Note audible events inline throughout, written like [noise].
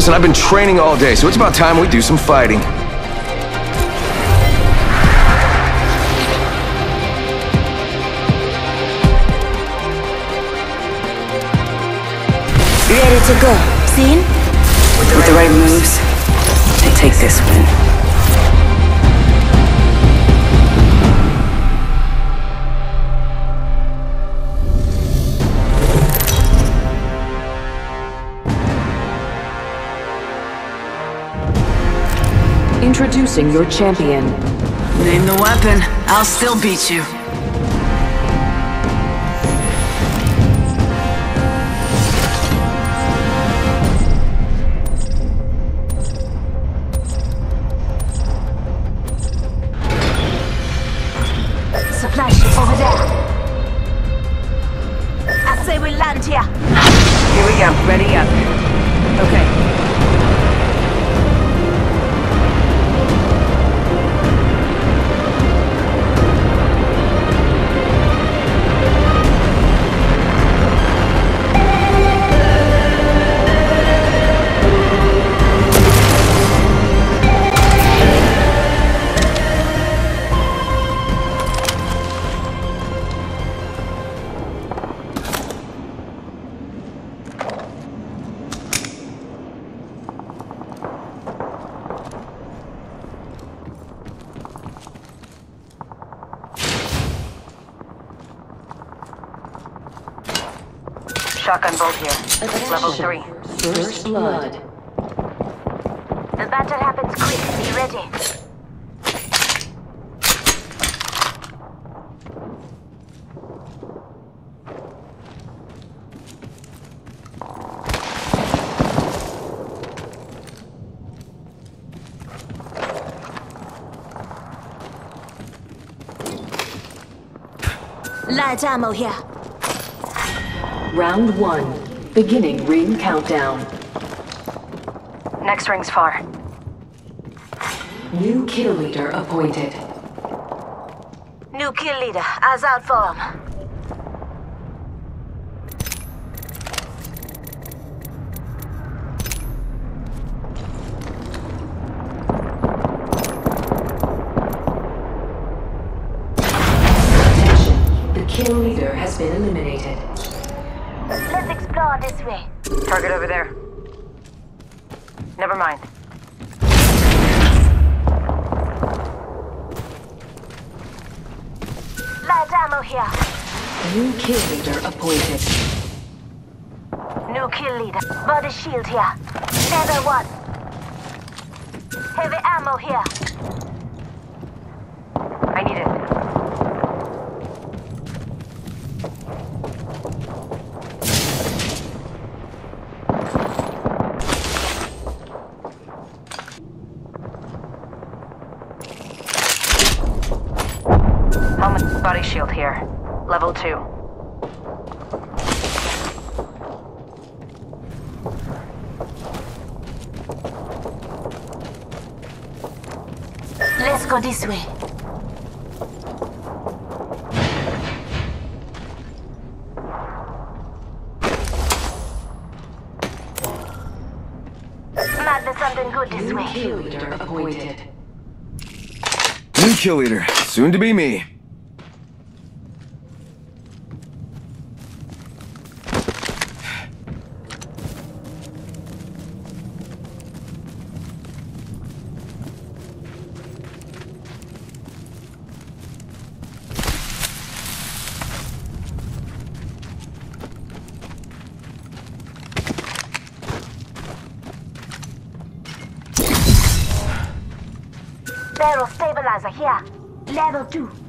Listen, I've been training all day, so it's about time we do some fighting. Ready to go. Seen? With the right moves, they take this win. Introducing your champion. Name the weapon, I'll still beat you. Light ammo here. Round one. Beginning ring countdown. Next ring's far. New kill leader appointed. New kill leader. Eyes out for him. Attention. The kill leader has been eliminated. Let's explore this way. Target over there. Never mind. Light ammo here. New kill leader appointed. New kill leader. Body shield here. Level one. Heavy ammo here. Level two. Let's go this way. Might be something good this New way. kill leader appointed. New kill leader, soon to be me. Barrel stabilizer here. Level two.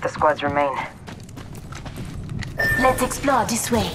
Half the squads remain. Let's explore this way.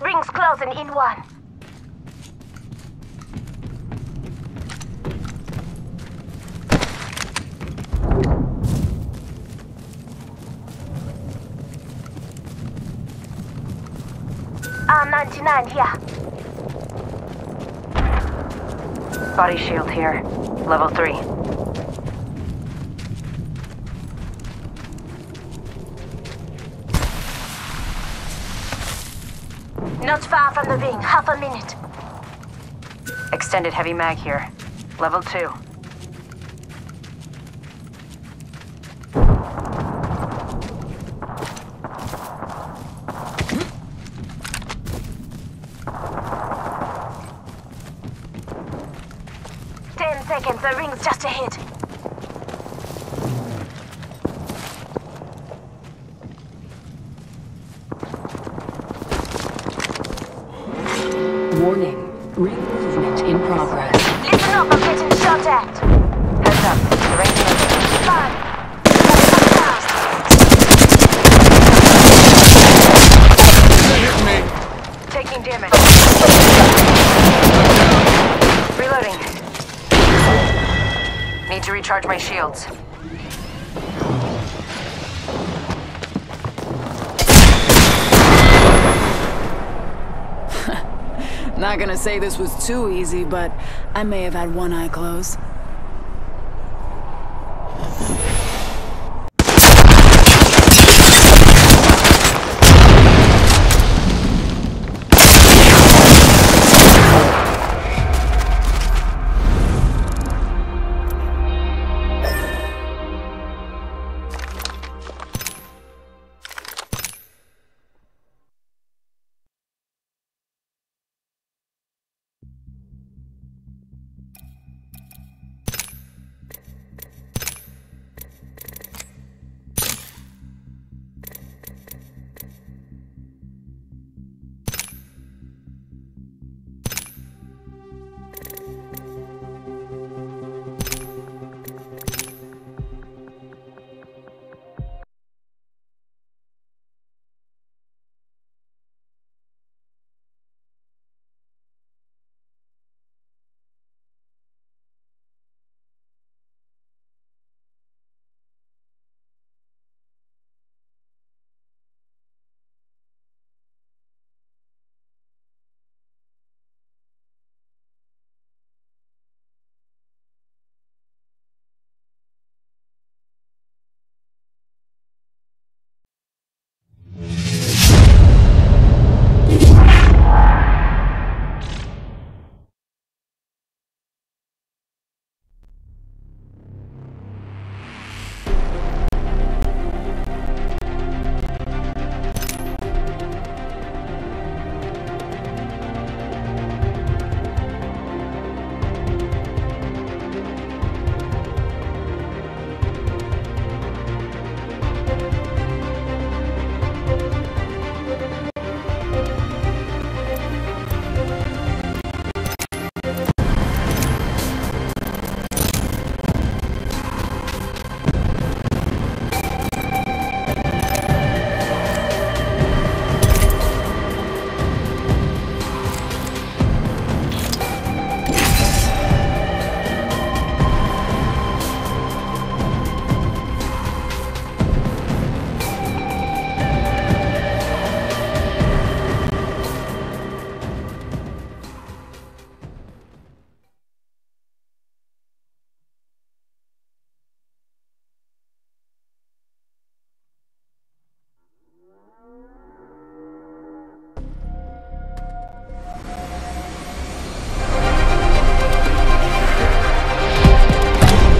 Rings closing in one. Uh, R99 here. Body shield here. Level 3. Not far from the ring, half a minute. Extended heavy mag here. Level 2. Seconds, the ring's just ahead. Need to recharge my shields. [laughs] Not gonna say this was too easy, but I may have had one eye closed.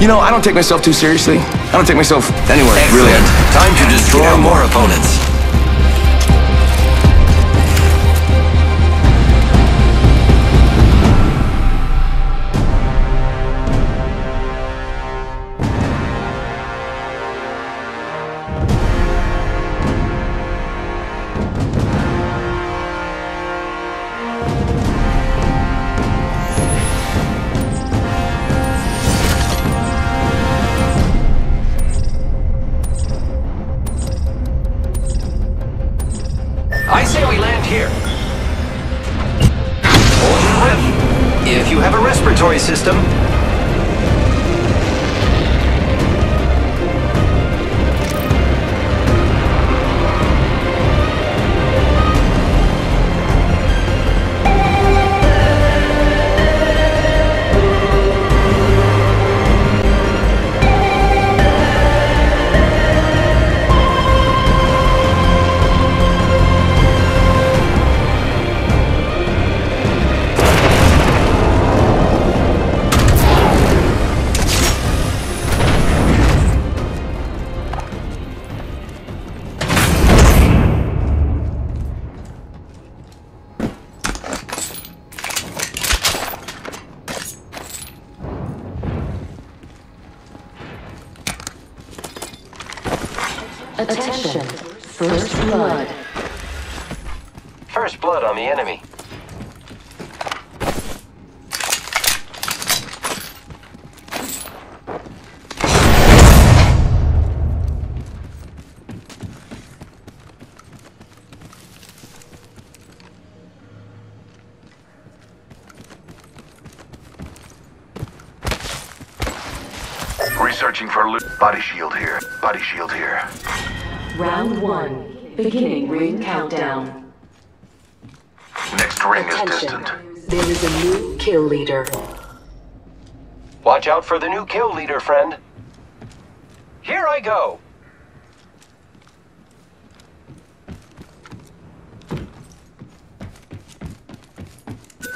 You know, I don't take myself too seriously. I don't take myself anywhere, really. Time to destroy more opponents. First blood on the enemy. Researching for loot. Body shield here. Body shield here. Round one. Beginning ring countdown. Ring is Attention. distant. There is a new kill leader. Watch out for the new kill leader, friend. Here I go.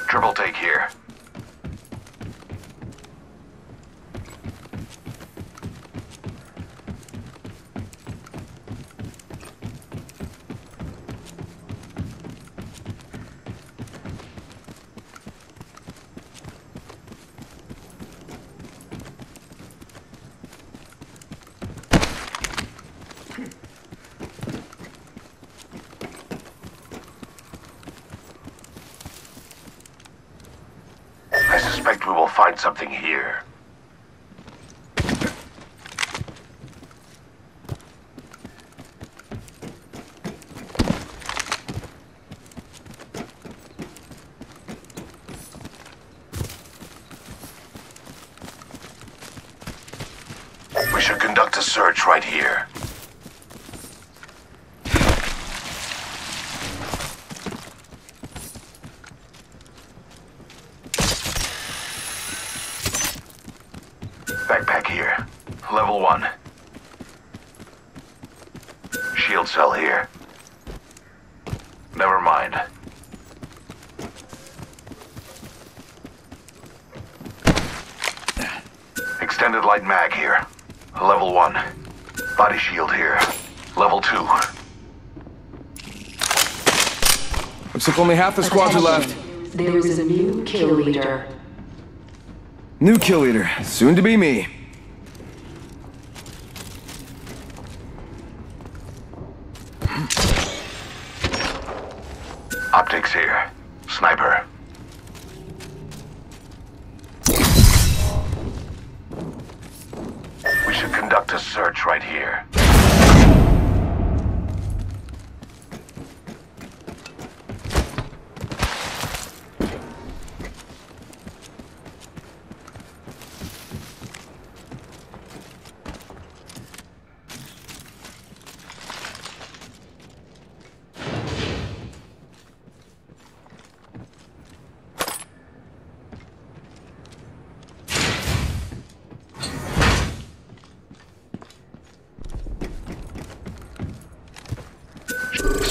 Triple take here. I suspect we will find something here. We should conduct a search right here. Backpack here. Level one. Shield cell here. Never mind. Extended light mag here. Level one. Body shield here. Level two. Looks like only half the squads are left. There is a new kill leader. New kill leader, soon to be me.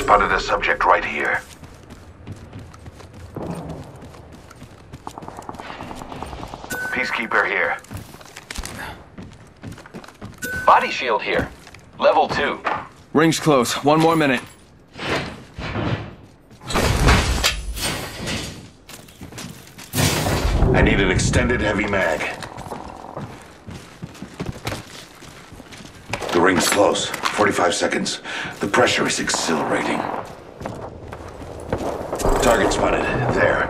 Spotted a subject right here. Peacekeeper here. Body shield here. Level two. Ring's close. One more minute. I need an extended heavy mag. The ring's close. 45 seconds. The pressure is exhilarating. Target spotted. There.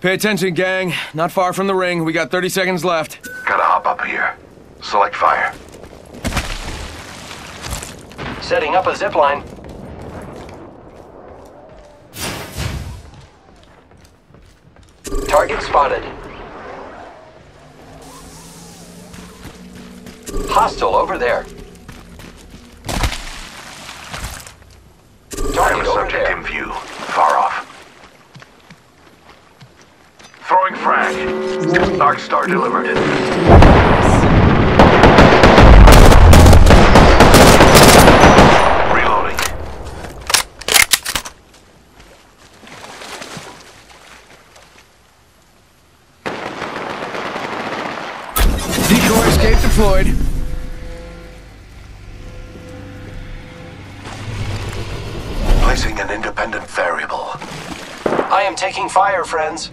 Pay attention, gang. Not far from the ring. We got 30 seconds left. Gotta hop up here. Select fire. Setting up a zip Target spotted. Hostile over there. Target over subject there. in view. Far off. Throwing frag. Dark Star delivered. Deployed. Placing an independent variable. I am taking fire, friends.